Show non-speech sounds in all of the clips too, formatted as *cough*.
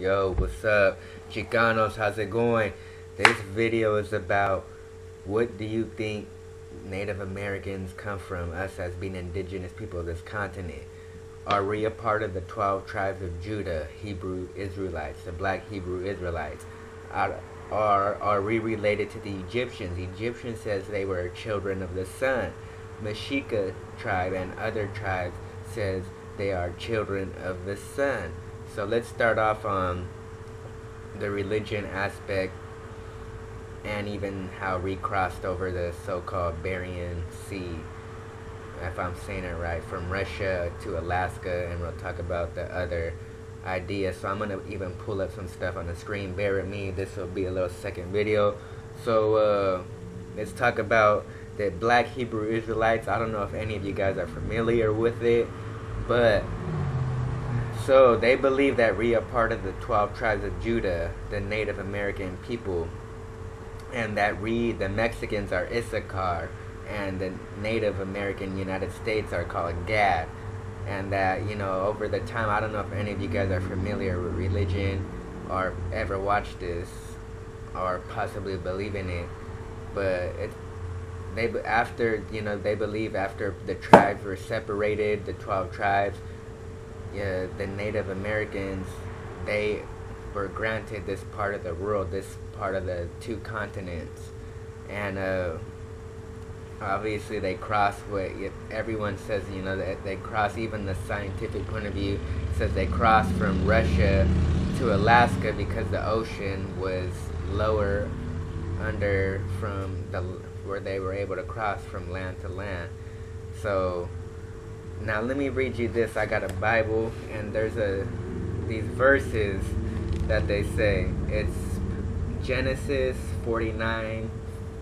Yo, what's up? Chicanos, how's it going? This video is about what do you think Native Americans come from, us as being indigenous people of this continent? Are we a part of the 12 tribes of Judah, Hebrew Israelites, the black Hebrew Israelites? Are, are, are we related to the Egyptians? Egyptians says they were children of the sun. Mexica tribe and other tribes says they are children of the sun. So let's start off on the religion aspect and even how we crossed over the so-called Bering Sea, if I'm saying it right, from Russia to Alaska, and we'll talk about the other ideas. So I'm going to even pull up some stuff on the screen. Bear with me. This will be a little second video. So uh, let's talk about the black Hebrew Israelites. I don't know if any of you guys are familiar with it, but so they believe that we are part of the 12 tribes of Judah, the Native American people, and that we, the Mexicans, are Issachar, and the Native American United States are called Gad. And that, you know, over the time, I don't know if any of you guys are familiar with religion or ever watched this or possibly believe in it, but it, they after you know they believe after the tribes were separated, the 12 tribes yeah, the Native Americans, they were granted this part of the world, this part of the two continents, and uh, obviously they cross what everyone says. You know that they cross. Even the scientific point of view says they crossed from Russia to Alaska because the ocean was lower under from the where they were able to cross from land to land. So now let me read you this. I got a Bible and there's a these verses that they say. It's Genesis 49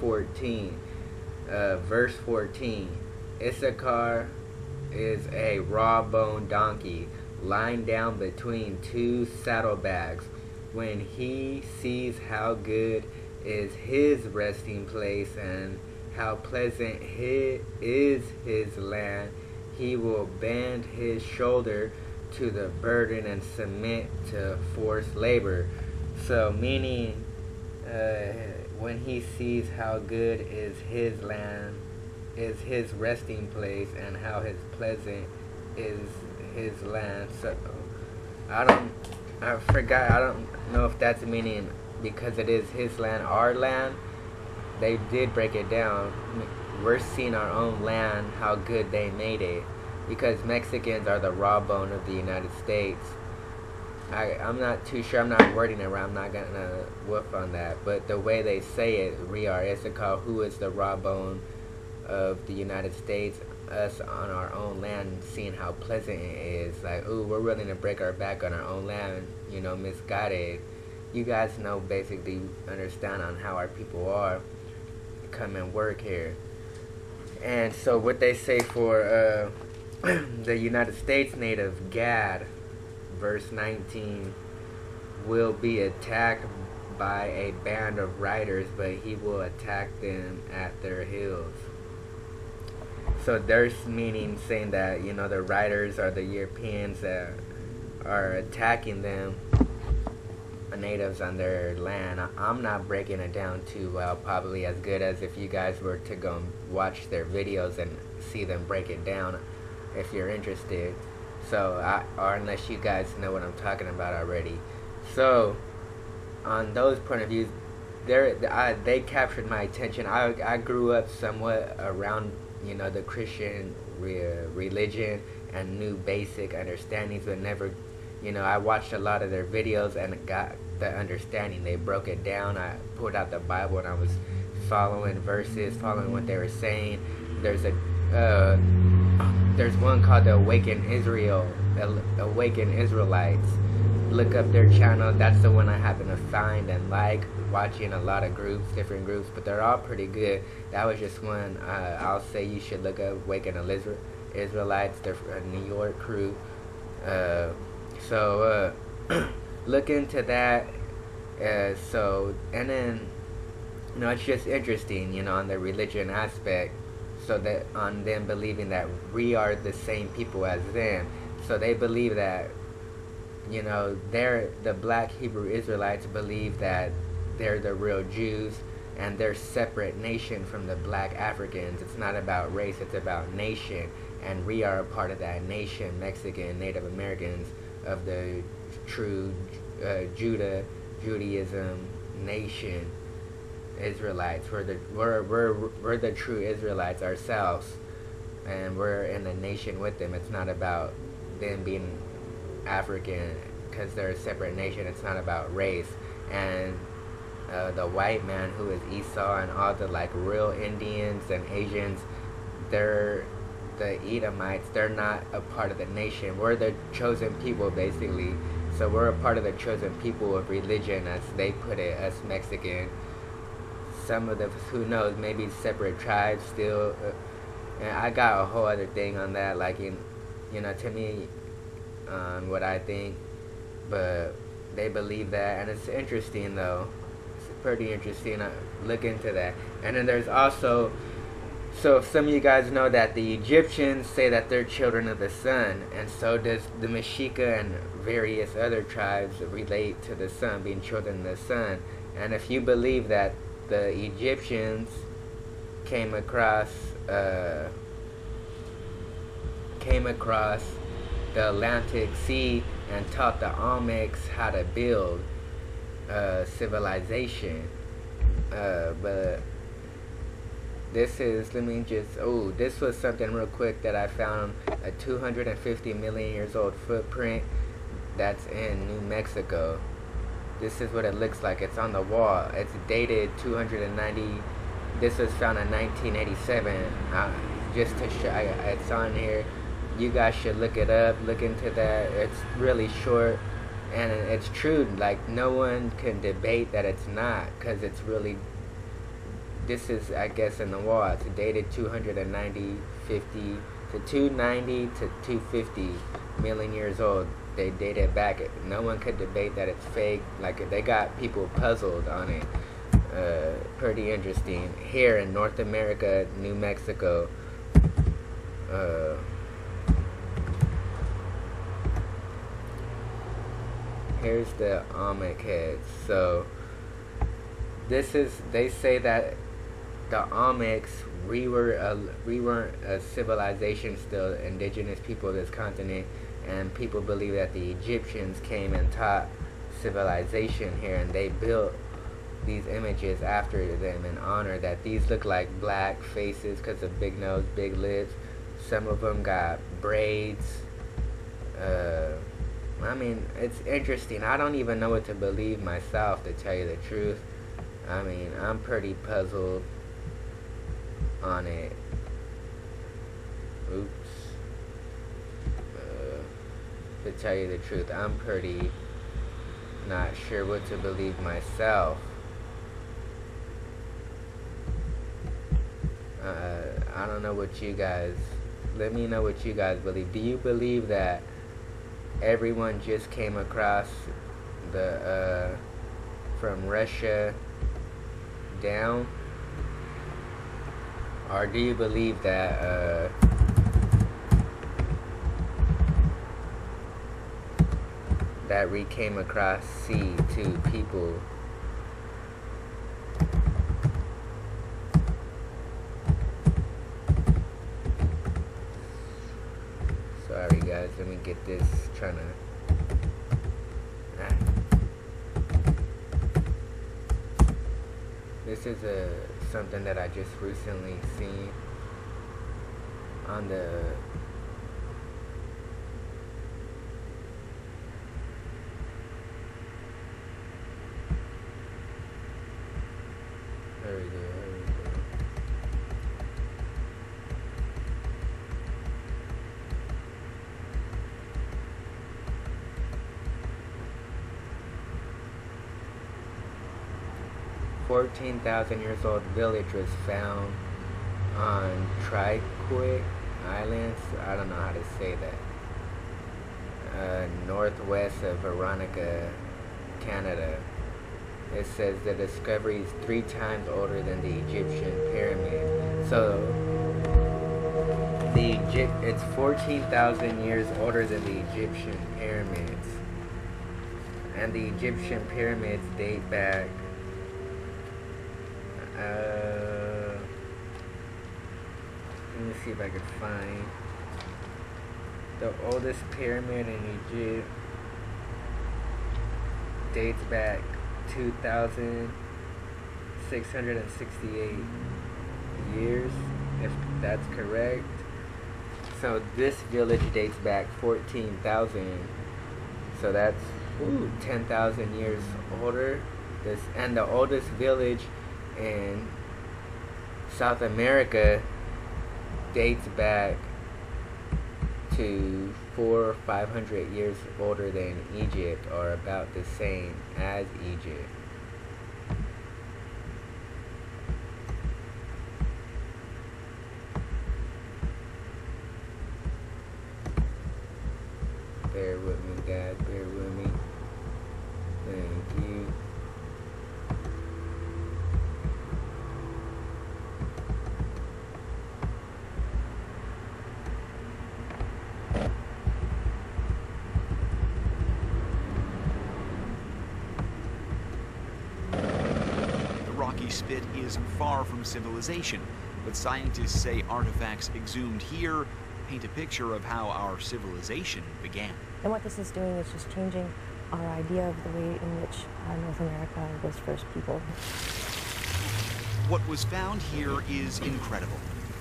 14. Uh, verse 14. Issachar is a raw bone donkey lying down between two saddlebags. When he sees how good is his resting place and how pleasant his, is his land, he will bend his shoulder to the burden and submit to forced labor. So, meaning, uh, when he sees how good is his land, is his resting place, and how his pleasant is his land. So, I don't, I forgot, I don't know if that's meaning because it is his land, our land. They did break it down we're seeing our own land how good they made it because Mexicans are the raw bone of the United States. I, I'm not too sure. I'm not wording it right. I'm not gonna woof on that. But the way they say it, we are Issachar, who is the raw bone of the United States, us on our own land, seeing how pleasant it is. Like, ooh, we're willing to break our back on our own land, you know, misguided. You guys know basically understand on how our people are come and work here. And so what they say for uh, *clears throat* the United States native Gad, verse 19, will be attacked by a band of riders, but he will attack them at their heels. So there's meaning saying that, you know, the riders are the Europeans that are attacking them natives on their land. I'm not breaking it down too well, probably as good as if you guys were to go watch their videos and see them break it down if you're interested. So, I, or unless you guys know what I'm talking about already. So, on those point of views, I, they captured my attention. I, I grew up somewhat around, you know, the Christian re religion and knew basic understandings, but never, you know, I watched a lot of their videos and got the understanding. They broke it down. I pulled out the Bible and I was following verses, following what they were saying. There's a uh, there's one called the Awaken Israel, Awaken Israelites. Look up their channel. That's the one I happen to find and like. Watching a lot of groups, different groups, but they're all pretty good. That was just one. Uh, I'll say you should look up Awaken Israelites. They're a New York crew. Uh, so. Uh, *clears throat* look into that. Uh, so, and then, you know, it's just interesting, you know, on the religion aspect. So that on them believing that we are the same people as them. So they believe that you know, they're the black Hebrew Israelites believe that they're the real Jews and they're separate nation from the black Africans. It's not about race, it's about nation. And we are a part of that nation, Mexican, Native Americans, of the true uh, Judah, Judaism nation, Israelites. We're the, we're, we're, we're the true Israelites ourselves. And we're in the nation with them. It's not about them being African because they're a separate nation. It's not about race. And uh, the white man who is Esau and all the like real Indians and Asians, they're the Edomites. They're not a part of the nation. We're the chosen people basically. So we're a part of the chosen people of religion, as they put it, us Mexican. Some of the who knows, maybe separate tribes still. Uh, and I got a whole other thing on that, like in, you know, to me, um, what I think, but they believe that, and it's interesting though pretty interesting. I look into that. And then there's also, so some of you guys know that the Egyptians say that they're children of the sun, and so does the Mexica and various other tribes relate to the sun, being children of the sun. And if you believe that the Egyptians came across, uh, came across the Atlantic Sea and taught the Olmecs how to build, uh, civilization. Uh, but this is, let me just, oh, this was something real quick that I found a 250 million years old footprint that's in New Mexico. This is what it looks like. It's on the wall. It's dated 290. This was found in 1987. Uh, just to show, it's on here. You guys should look it up. Look into that. It's really short and it's true like no one can debate that it's not because it's really this is i guess in the wall it's dated 290 50 to 290 to 250 million years old. They dated back. No one could debate that it's fake. Like they got people puzzled on it. Uh, pretty interesting. Here in north america new mexico uh, here's the Olmec heads. So this is they say that the Olmecs we were a, we weren't a civilization still indigenous people of this continent and people believe that the Egyptians came and taught civilization here and they built these images after them in honor that these look like black faces because of big nose big lips some of them got braids uh, I mean, it's interesting. I don't even know what to believe myself, to tell you the truth. I mean, I'm pretty puzzled on it. Oops. Uh, to tell you the truth, I'm pretty not sure what to believe myself. Uh, I don't know what you guys, let me know what you guys believe. Do you believe that everyone just came across the uh, from Russia down? Or do you believe that uh, that we came across sea to people? Sorry guys, let me get this trying to This is a something that I just recently seen on the There we go. 14,000 years old village was found on Triquet Islands. I don't know how to say that. Uh, northwest of Veronica, Canada. It says the discovery is three times older than the Egyptian pyramid. So the Egypt it's 14,000 years older than the Egyptian pyramids. and the Egyptian pyramids date back. Uh, let me see if I can find the oldest pyramid in Egypt. Dates back 2,668 years, if that's correct. So this village dates back 14,000. So that's 10,000 years older. This and the oldest village in South America dates back to four or five hundred years older than Egypt, or about the same as Egypt. Bear with me, guys. Bear with me. Thank you. The rocky spit is far from civilization, but scientists say artifacts exhumed here paint a picture of how our civilization began. And what this is doing is just changing our idea of the way in which uh, North America was first peopled. What was found here is incredible.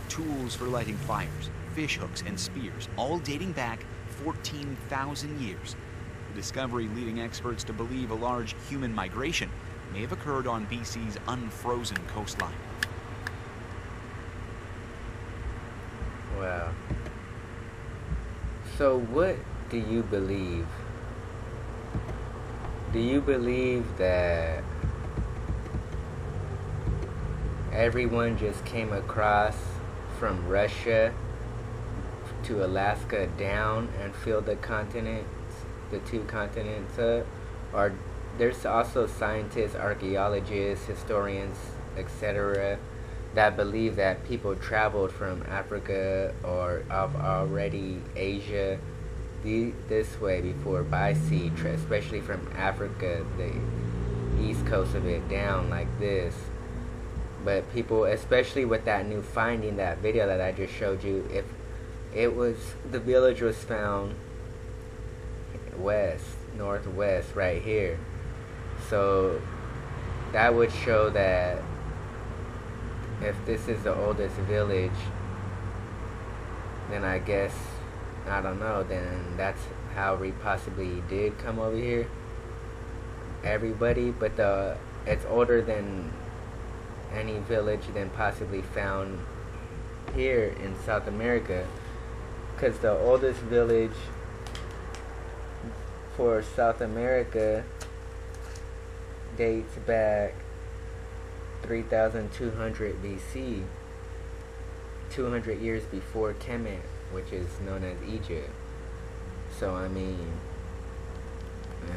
Tools for lighting fires, fish hooks, and spears, all dating back 14,000 years. The discovery leading experts to believe a large human migration may have occurred on BC's unfrozen coastline. Wow. So what do you believe? Do you believe that everyone just came across from Russia to Alaska down and filled the continents, the two continents up? Or there's also scientists, archaeologists, historians, etc that believe that people traveled from Africa or of already Asia the, this way before by sea, especially from Africa, the east coast of it, down like this. But people, especially with that new finding, that video that I just showed you, if it was the village was found west, northwest, right here. So that would show that if this is the oldest village, then I guess, I don't know, then that's how we possibly did come over here. Everybody, but the it's older than any village than possibly found here in South America. Because the oldest village for South America dates back 3200 BC, 200 years before Kemet, which is known as Egypt. So, I mean,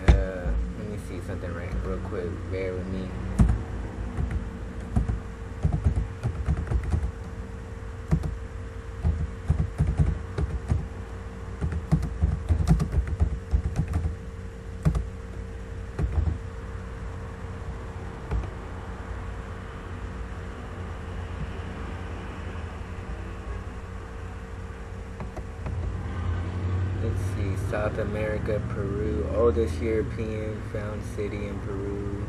uh, let me see something right real quick. Bear with me. Let's see, South America, Peru, oldest European found city in Peru.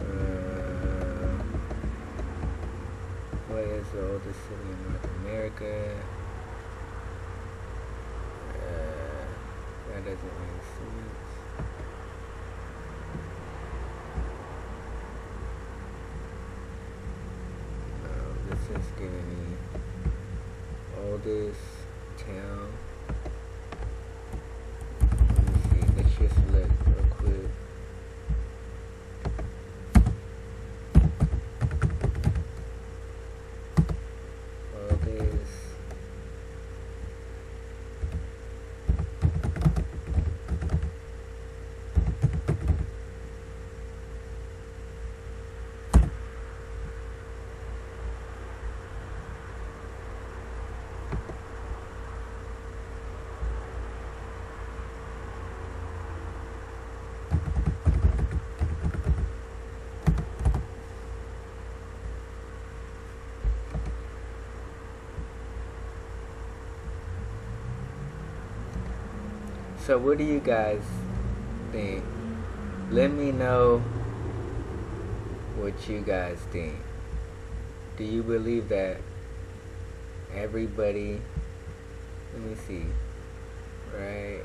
Uh, what is the oldest city in North America? Uh, that doesn't make sense. No, this is giving me oldest town. Let me Let's just look real quick. Oldest. So what do you guys think? Let me know what you guys think. Do you believe that everybody let me see right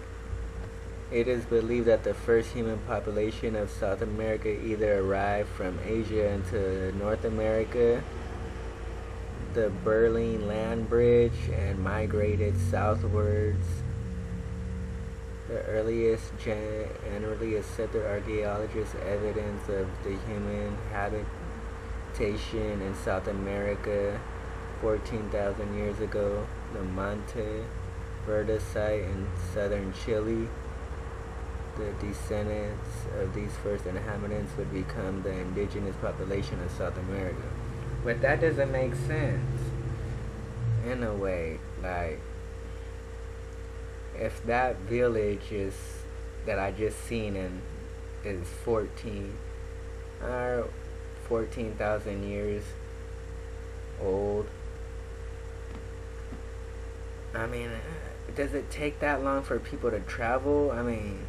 it is believed that the first human population of South America either arrived from Asia into North America the Bering Land Bridge and migrated southwards. The earliest generally accepted archaeologists evidence of the human habitation in South America 14,000 years ago, the Monte Verde site in southern Chile. The descendants of these first inhabitants would become the indigenous population of South America. But that doesn't make sense. In a way, like if that village is that I just seen in is 14 or uh, 14,000 years old. I mean, does it take that long for people to travel? I mean,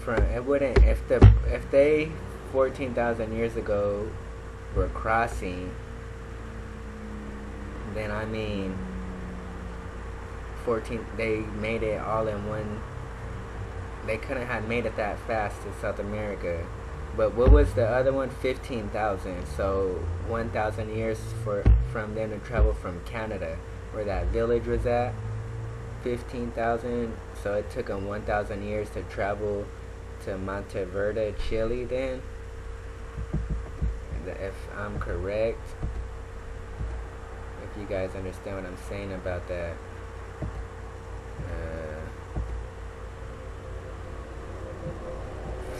from it wouldn't if the if they 14,000 years ago were crossing, then I mean, 14, they made it all in one, they couldn't have made it that fast in South America. But what was the other one? 15,000. So 1,000 years for from them to travel from Canada, where that village was at. 15,000. So it took them 1,000 years to travel to Monteverde, Chile then if I'm correct. If you guys understand what I'm saying about that.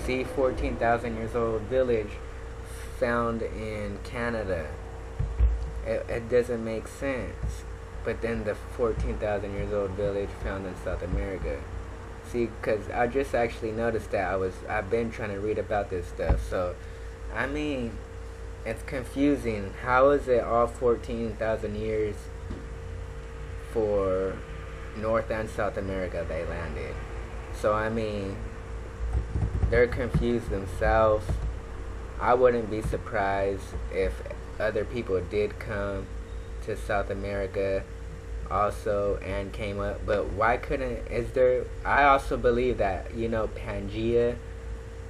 See 14,000 years old village found in Canada. It, it doesn't make sense. But then the 14,000 years old village found in South America. See, because I just actually noticed that I was, I've been trying to read about this stuff. So, I mean, it's confusing. How is it all 14,000 years for North and South America they landed? So, I mean, they're confused themselves. I wouldn't be surprised if other people did come to South America also and came up. But why couldn't, is there, I also believe that, you know, Pangea,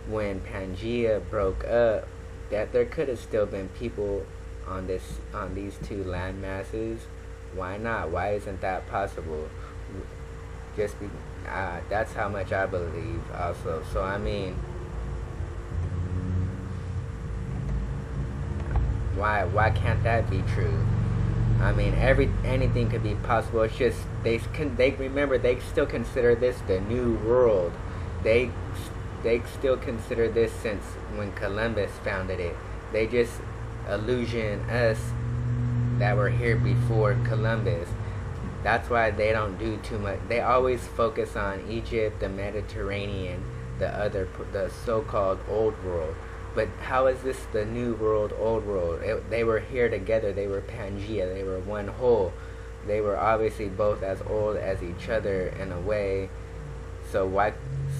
when Pangea broke up, that there could have still been people on this on these two land masses. Why not? Why isn't that possible? Just be, uh, that's how much I believe also. So I mean, why why can't that be true? I mean, every anything could be possible. It's just they can they remember they still consider this the new world. They they still consider this since when Columbus founded it. They just illusion us that were here before Columbus. That's why they don't do too much. They always focus on Egypt, the Mediterranean, the other, the so-called old world. But how is this the new world, old world? It, they were here together. They were Pangea. They were one whole. They were obviously both as old as each other in a way. So why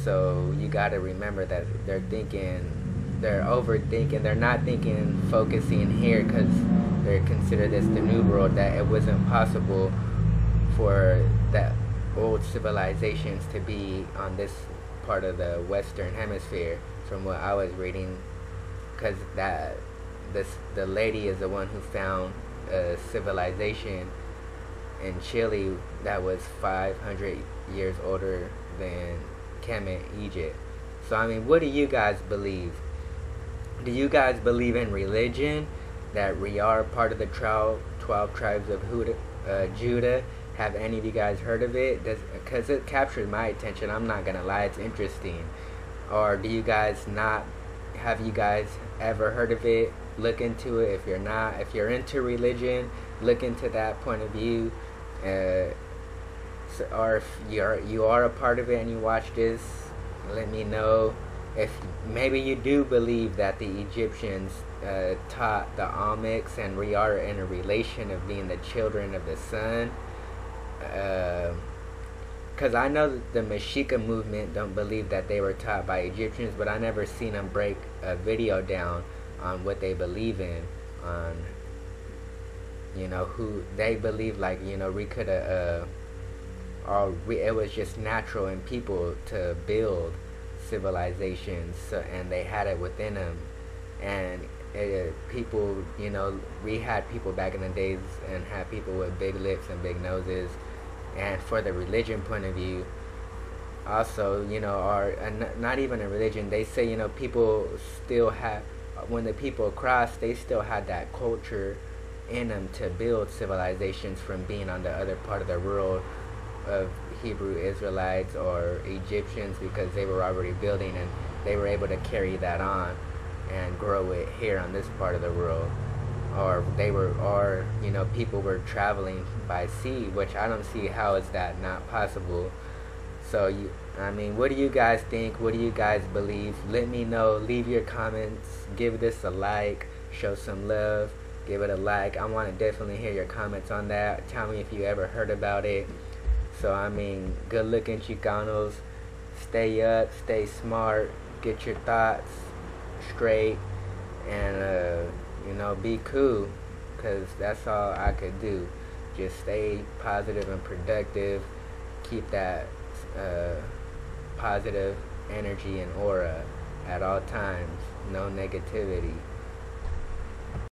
so you got to remember that they're thinking, they're overthinking. They're not thinking, focusing here because they consider this the new world. That it wasn't possible for that old civilizations to be on this part of the Western Hemisphere, from what I was reading, because that this the lady is the one who found a civilization in Chile that was 500 years older than Kemet, Egypt. So, I mean, what do you guys believe? Do you guys believe in religion? That we are part of the 12, 12 tribes of Huda, uh, Judah? Have any of you guys heard of it? Because it captured my attention. I'm not going to lie, it's interesting. Or do you guys not, have you guys ever heard of it? Look into it. If you're not, if you're into religion, look into that point of view. Uh, or if you're you are a part of it and you watch this, let me know. If maybe you do believe that the Egyptians uh, taught the Olmecs and we are in a relation of being the children of the sun, uh, because I know the Mexica movement don't believe that they were taught by Egyptians, but I never seen them break a video down on what they believe in, on you know who they believe like you know we could have uh, or we, it was just natural in people to build civilizations, so, and they had it within them, and it, people you know we had people back in the days and had people with big lips and big noses. And for the religion point of view also you know are uh, not even a religion. They say you know people still have when the people crossed they still had that culture in them to build civilizations from being on the other part of the world of Hebrew Israelites or Egyptians because they were already building and they were able to carry that on and grow it here on this part of the world. Or they were or you know people were traveling by sea which i don't see how is that not possible. So you i mean what do you guys think? What do you guys believe? Let me know. Leave your comments. Give this a like. Show some love. Give it a like. I want to definitely hear your comments on that. Tell me if you ever heard about it. So i mean good looking chicanos. Stay up. Stay smart. Get your thoughts straight and uh you know, be cool, because that's all I could do. Just stay positive and productive, keep that uh, positive energy and aura at all times, no negativity.